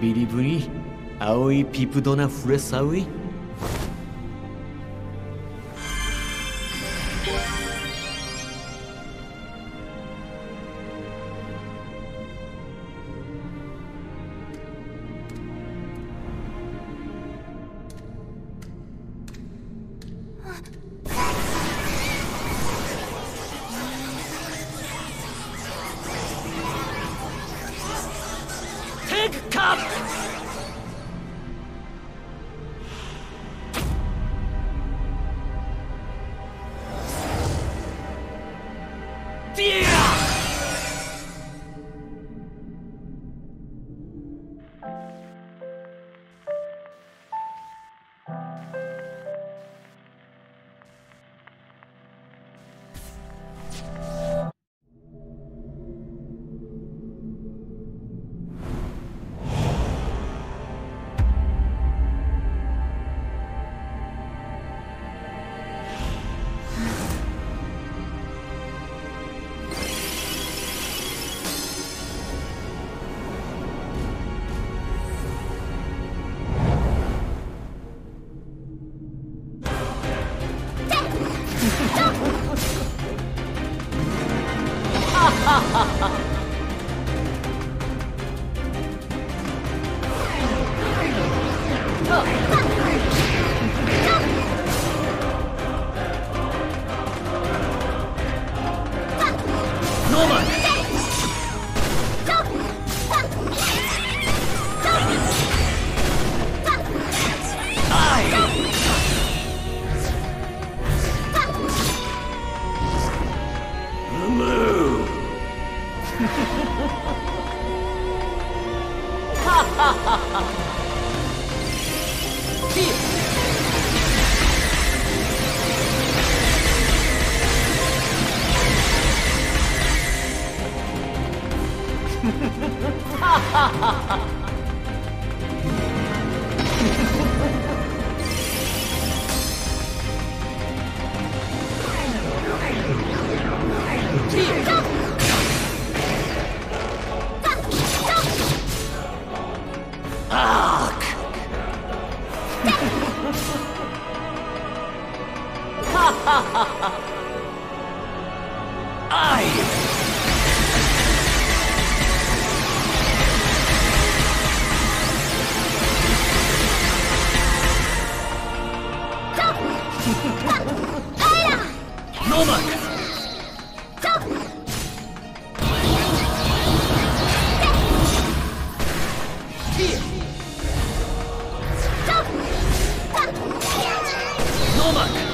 ビリブリ青いピプドナフレサウイ over! 朋友们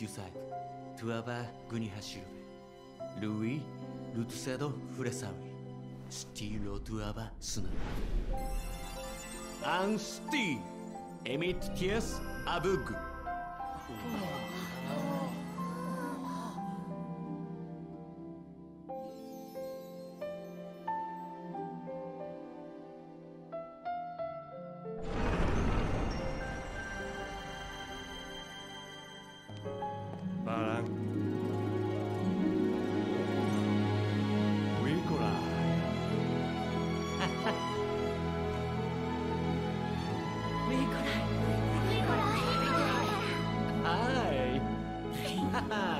Giuseppe, Tuava Gunihashirube, Louis Lutucedo Furesawi, Stilo Tuava Sunana, and Steve Emit Tiers Abug. Oh. Ha ha!